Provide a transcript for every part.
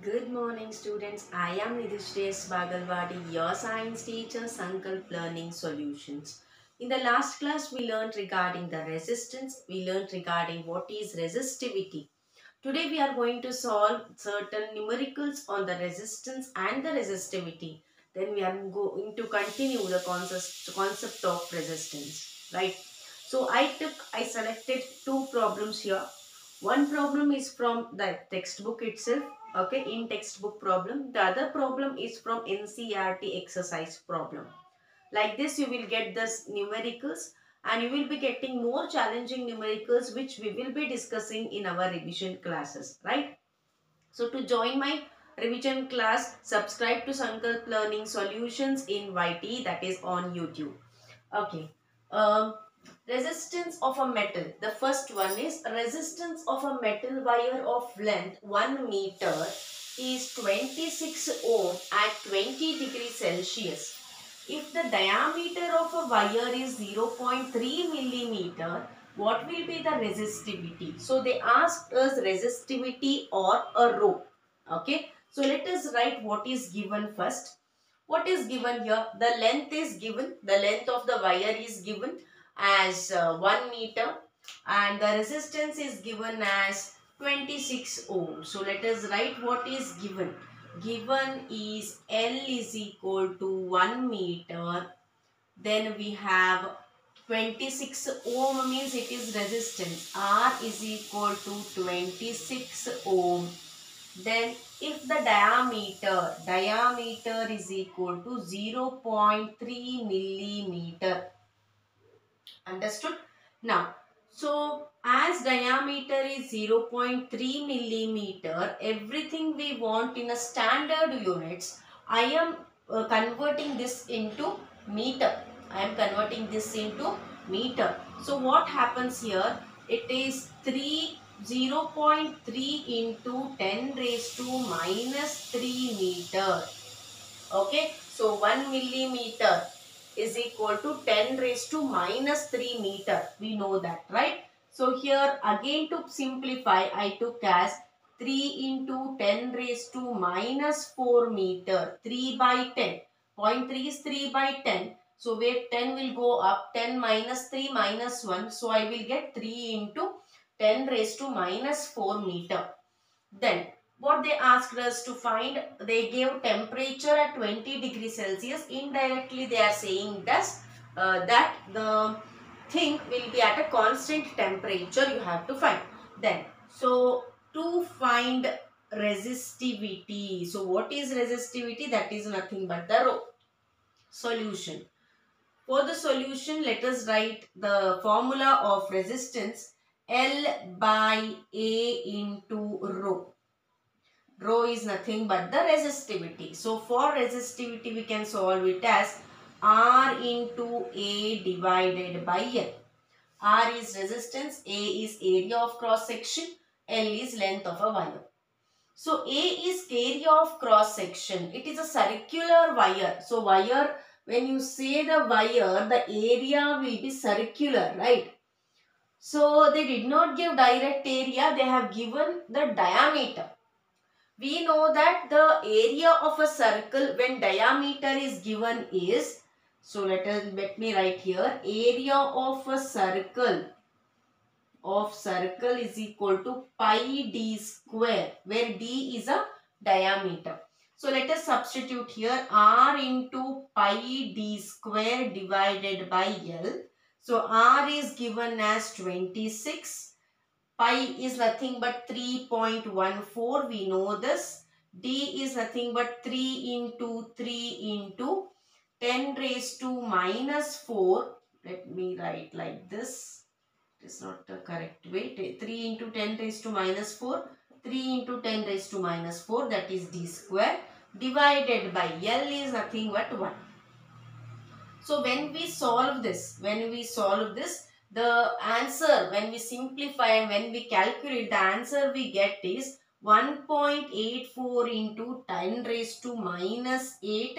Good morning students. I am Nidhishresh Bagalwadi, your science teacher, Sankalp Learning Solutions. In the last class, we learned regarding the resistance. We learned regarding what is resistivity. Today, we are going to solve certain numericals on the resistance and the resistivity. Then we are going to continue the concept, concept of resistance. Right. So, I took, I selected two problems here. One problem is from the textbook itself okay in textbook problem the other problem is from NCERT exercise problem. Like this you will get this numericals and you will be getting more challenging numericals which we will be discussing in our revision classes right? So to join my revision class subscribe to sankalp learning solutions in yt that is on youtube. Okay um resistance of a metal. The first one is resistance of a metal wire of length 1 meter is 26 ohm at 20 degrees celsius. If the diameter of a wire is 0.3 millimeter what will be the resistivity? So they asked us resistivity or a rho. Okay? So let us write what is given first. What is given here? The length is given. The length of the wire is given as uh, 1 meter and the resistance is given as 26 ohm. So let us write what is given. Given is L is equal to 1 meter. Then we have 26 ohm means it is resistance. R is equal to 26 ohm. Then if the diameter, diameter is equal to 0.3 millimeter Understood? Now, so as diameter is 0.3 millimeter, everything we want in a standard units, I am uh, converting this into meter. I am converting this into meter. So what happens here? It is 3 0.3 into 10 raised to minus 3 meter. Okay. So 1 millimeter is equal to 10 raised to minus 3 meter. We know that, right? So here again to simplify, I took as 3 into 10 raised to minus 4 meter. 3 by 10. 0.3 is 3 by 10. So where 10 will go up, 10 minus 3 minus 1. So I will get 3 into 10 raised to minus 4 meter. Then what they asked us to find they gave temperature at 20 degrees celsius. Indirectly they are saying thus uh, that the thing will be at a constant temperature you have to find. Then so to find resistivity so what is resistivity? That is nothing but the rho. Solution. For the solution let us write the formula of resistance L by A into rho rho is nothing but the resistivity. So for resistivity we can solve it as R into A divided by L. R is resistance, A is area of cross section, L is length of a wire. So A is area of cross section. It is a circular wire. So wire, when you say the wire, the area will be circular, right? So they did not give direct area, they have given the diameter we know that the area of a circle when diameter is given is so let us let me write here area of a circle of circle is equal to pi d square where d is a diameter. So let us substitute here r into pi d square divided by l. So r is given as 26 Pi is nothing but 3.14. We know this. D is nothing but 3 into 3 into 10 raised to minus 4. Let me write like this. It is not the correct way. 3 into 10 raised to minus 4. 3 into 10 raised to minus 4 that is D square divided by L is nothing but 1. So when we solve this, when we solve this, the answer when we simplify and when we calculate the answer we get is 1.84 into 10 raised to minus 8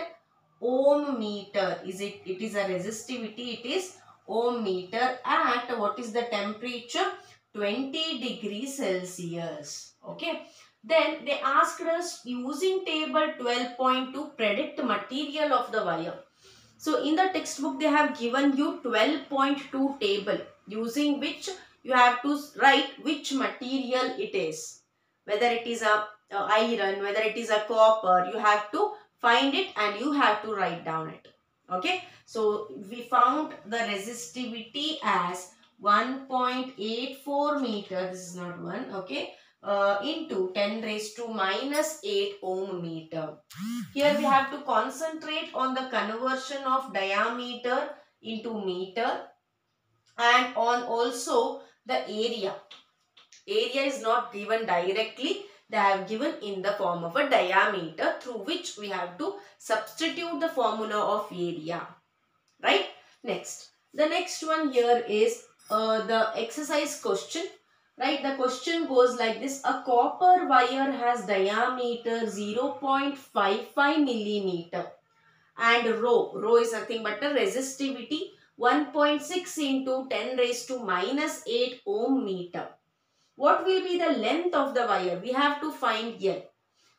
ohm meter. Is it it is a resistivity it is ohm meter at what is the temperature? 20 degrees celsius. Okay. Then they asked us using table 12.2 predict material of the wire. So in the textbook they have given you 12.2 table using which you have to write which material it is. Whether it is a, a iron, whether it is a copper, you have to find it and you have to write down it. Okay. So we found the resistivity as 1.84 meter. This is not 1. Okay uh, into 10 raised to minus 8 ohm meter. Here we have to concentrate on the conversion of diameter into meter and on also the area. Area is not given directly. They have given in the form of a diameter through which we have to substitute the formula of area. Right? Next. The next one here is uh, the exercise question right the question goes like this. A copper wire has diameter 0.55 millimeter. And rho rho is nothing but the resistivity 1.6 into 10 raised to minus 8 ohm meter. What will be the length of the wire? We have to find L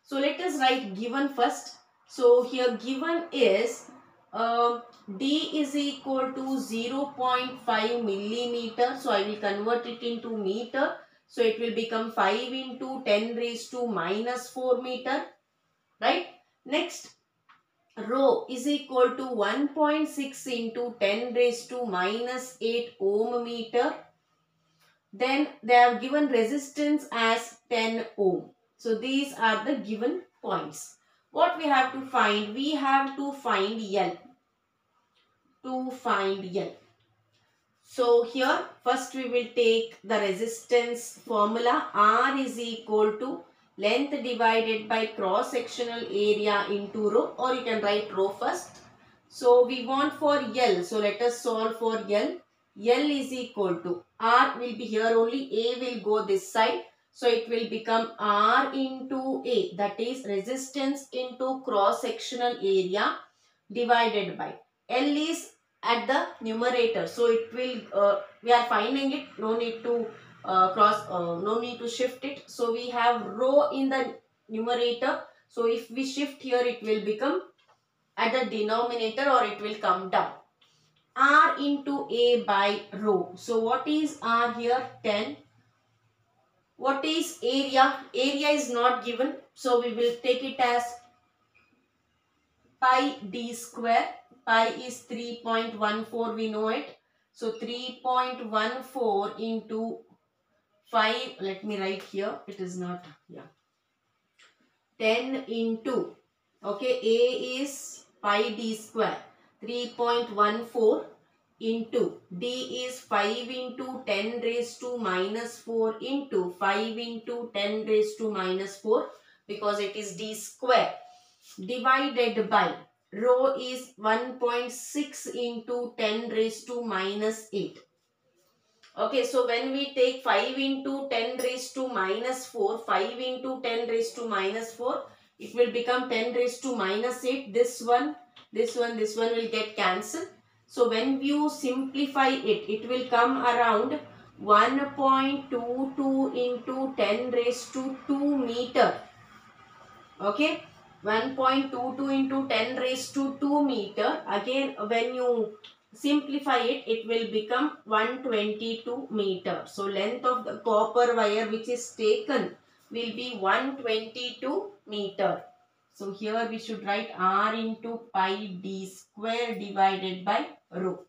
so let us write given first. So here given is uh, D is equal to 0.5 millimeter. So I will convert it into meter. So it will become 5 into 10 raised to minus 4 meter. Right. Next rho is equal to 1.6 into 10 raised to minus 8 ohm meter. Then they have given resistance as 10 ohm. So these are the given points. What we have to find? We have to find L. To find L. So here first we will take the resistance formula R is equal to length divided by cross sectional area into rho or you can write rho first. So we want for L. So let us solve for L. L is equal to R will be here only A will go this side. So it will become R into A that is resistance into cross sectional area divided by L is at the numerator. So it will, uh, we are finding it, no need to uh, cross, uh, no need to shift it. So we have rho in the numerator. So if we shift here, it will become at the denominator or it will come down. R into A by rho. So what is R here? 10 what is area? Area is not given. So we will take it as pi d square. Pi is 3.14 we know it. So 3.14 into 5. Let me write here. It is not. Yeah. 10 into. Okay. A is pi d square. 3.14 into d is 5 into 10 raised to minus 4 into 5 into 10 raised to minus 4 because it is d square divided by rho is 1.6 into 10 raised to minus 8. Okay, so when we take 5 into 10 raised to minus 4, 5 into 10 raised to minus 4, it will become 10 raised to minus 8. This one, this one, this one will get cancelled. So when you simplify it, it will come around 1.22 into 10 raised to 2 meter. Okay. 1.22 into 10 raised to 2 meter. Again, when you simplify it, it will become 122 meter. So, length of the copper wire which is taken will be 122 meter. So, here we should write R into pi d square divided by rho.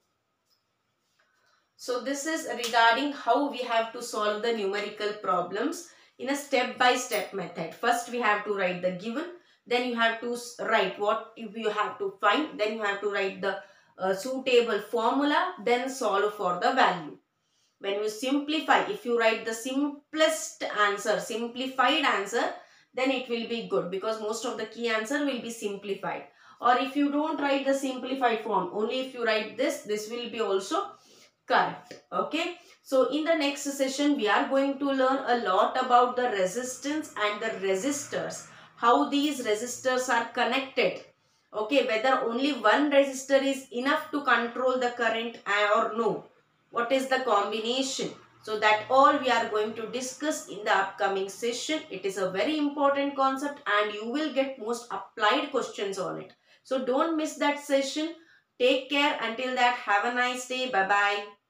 So this is regarding how we have to solve the numerical problems in a step-by-step -step method. First we have to write the given, then you have to write what if you have to find, then you have to write the uh, suitable formula, then solve for the value. When you simplify, if you write the simplest answer, simplified answer, then it will be good because most of the key answer will be simplified. Or if you don't write the simplified form only if you write this this will be also correct. Okay? So in the next session we are going to learn a lot about the resistance and the resistors. How these resistors are connected. Okay? Whether only one resistor is enough to control the current uh, or no. What is the combination So that all we are going to discuss in the upcoming session. It is a very important concept and you will get most applied questions on it. So don't miss that session. Take care. Until that, have a nice day. Bye-bye.